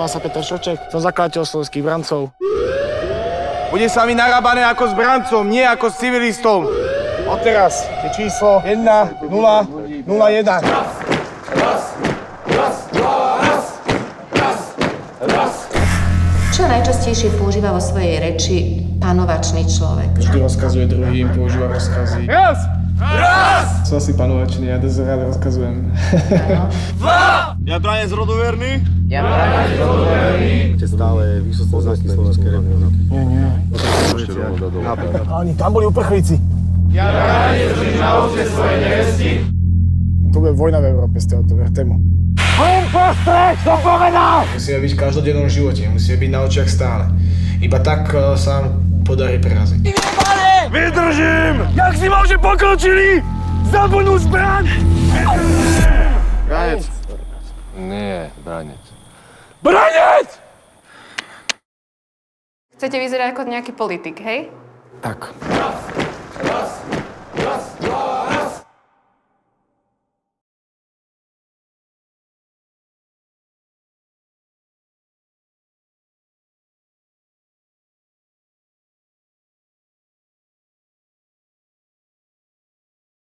volám sa Peter Šoček, som zakladateľ slovenských brancov. Bude sa mi narábané ako s brancom, nie ako s civilistom. Odteraz je číslo 1, 0, 0, 1. Čo najčastejšie používa vo svojej reči panovačný človek? Vždy rozkazuje druhým, používa rozkazy. Raz! Som asi panovačný, ja dosť rád rozkazujem. Ja branec rodoverný. Ste stále vysokoznačky Slovenskej republiky. Nie, nie. Oni tam boli uprchlíci. Ja bráne držím na oče svoje nevesti. To bude vojna v Európe z tohoto, verte mu. Musíme byť v každodennom živote, musíme byť na očiach stále. Iba tak eh, sa nám podarí preraziť. Vydržím! Jak si môže pokročili? Zabudnú zbraň! Branec. Branec. Chcete vyzerať ako nejaký politik, hej? Tak.